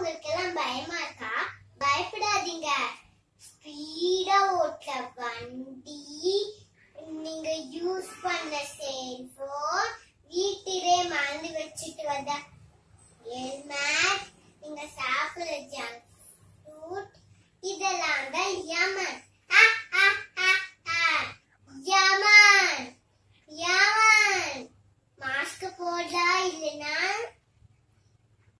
உங்களுக்கு எல்லாம் பயமா இருக்கா? பயப்படாதீங்க. ஸ்பீடா ஓட்டுற வண்டி நீங்க யூஸ் பண்ண செல்போன் வீட்டிலே மறந்து வச்சுட்டு வந்த ஹெல்மெட் நீங்க சாப்பிடுற ஜங்க் ஃபுட் இதெல்லாம் தான் ஏமாற்று